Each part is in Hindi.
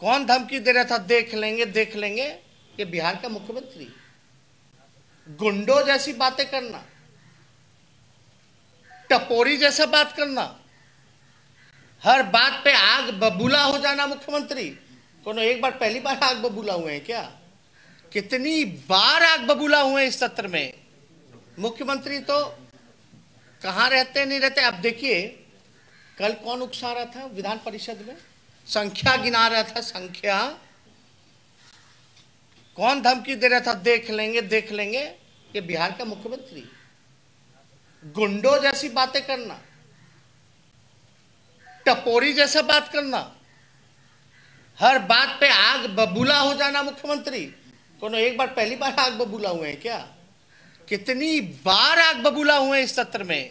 कौन धमकी दे रहा था? देख लेंगे देख लेंगे। ये बिहार का मुख्यमंत्री। गुंडों जैसी बातें करना। टपोरी जैसा बात करना। हर बात पे आग बबूला हो जाना मुख्यमंत्री। कोनो एक बार पहली बार आग बबूला हुए हैं क्या? कितनी बार आग बबूला हुए इस सत्र में? मुख्यमंत्री तो कहाँ रहते, नहीं रहते? आप देखिए, कल कौन उकसा रहा था विधान परिषद में? संख्या गिना रहा था संख्या। कौन धमकी दे रहा था देख लेंगे देख लेंगे। ये बिहार का मुख्यमंत्री। गुंडों जैसी बातें करना। टपोरी जैसा बात करना। हर बात पे आग बबूला हो जाना मुख्यमंत्री। कोनो एक बार पहली बार आग बबूला हुए हैं क्या? कितनी बार आग बबूला हुए इस सत्र में?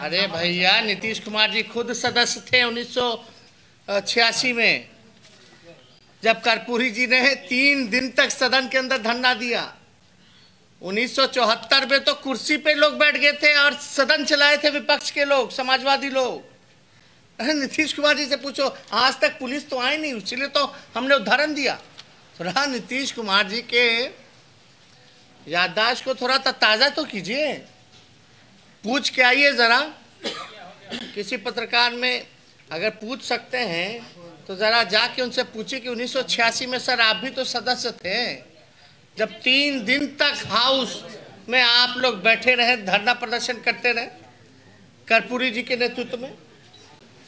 अरे भैया नीतीश कुमार जी खुद सदस्य थे उन्नीस सौ छियासी में, जब कर्पूरी जी ने तीन दिन तक सदन के अंदर धरना दिया 1974 में तो कुर्सी पे लोग बैठ गए थे और सदन चलाए थे विपक्ष के लोग, समाजवादी लोग। नीतीश कुमार जी से पूछो, आज तक पुलिस तो आई नहीं, इसलिए तो हमने उदाहरण दिया। थोड़ा नीतीश कुमार जी के याददाश्त को थोड़ा ताज़ा तो कीजिए। पूछ के आइए ज़रा, किसी पत्रकार में अगर पूछ सकते हैं तो ज़रा जाके उनसे पूछिए कि 1986 में सर आप भी तो सदस्य थे। जब तीन दिन तक हाउस में आप लोग बैठे रहे धरना प्रदर्शन करते रहे कर्पूरी जी के नेतृत्व में।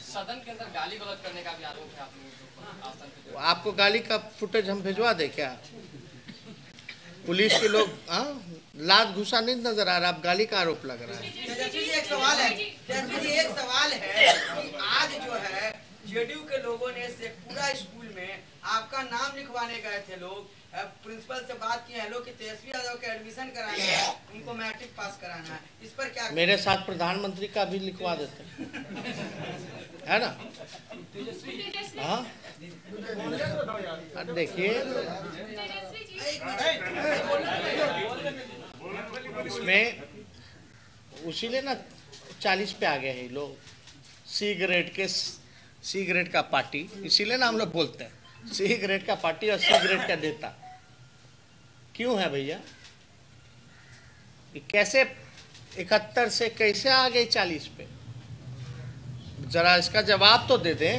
सदन के अंदर गाली गलौज करने का भी आरोप है आप आपको गाली का फुटेज हम भिजवा दे क्या? पुलिस के लोग हाँ लात घुसा नहीं नज़र आ रहा आप गाली का आरोप लग रहा है। जी एक सवाल है एक सवाल है कि आज जो है जेडीयू के लोगों ने शेखपुरा स्कूल में आपका नाम लिखवाने गए थे लोग। प्रिंसिपल से बात की है लोग कि तेजस्वी यादव के एडमिशन कराना है? उनको मैट्रिक पास कराना है। इस पर क्या मेरे साथ प्रधानमंत्री का भी लिखवा देते है। ना? हाँ? देखिए। इसमें उसीलिए ना चालीस पे आ गए हैं लोग। सी ग्रेड के सी ग्रेड का पार्टी। इसीलिए ना हम लोग बोलते हैं, सिगरेट का पार्टी और सी ग्रेड का नेता क्यों है भैया? कैसे, इकहत्तर से कैसे आ गए चालीस पे? जरा इसका जवाब तो दे दें।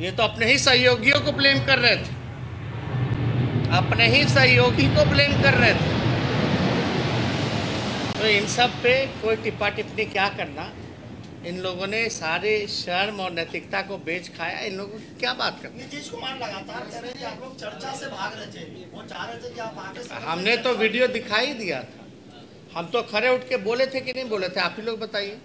ये तो अपने ही सहयोगियों को ब्लेम कर रहे थे। अपने ही सहयोगी को ब्लेम कर रहे थे। तो इन सब पे कोई टिप्पा टिप्पणी क्या करना? इन लोगों ने सारे शर्म और नैतिकता को बेच खाया। इन लोगों की क्या बात करना? नीतीश कुमार लगातार कह रहे थे आप लोग चर्चा से भाग रहे थे। वो चाह रहे थे कि आप आगे हमने तो वीडियो दिखाई दिया था। हम तो खड़े उठ के बोले थे कि नहीं बोले थे? आप ही लोग बताइए।